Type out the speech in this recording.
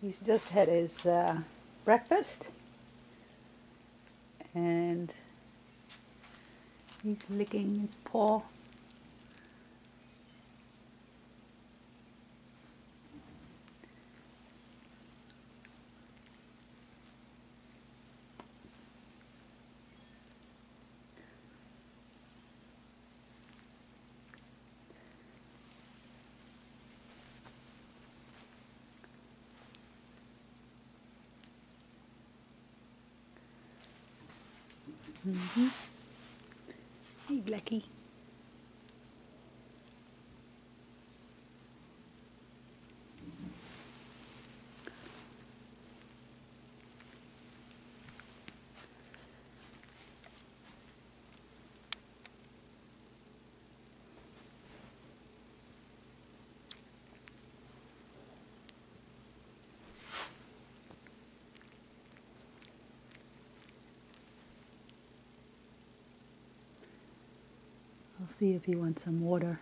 He's just had his uh, breakfast and he's licking his paw. Mm-hmm. Hey, Blackie. I'll see if he wants some water.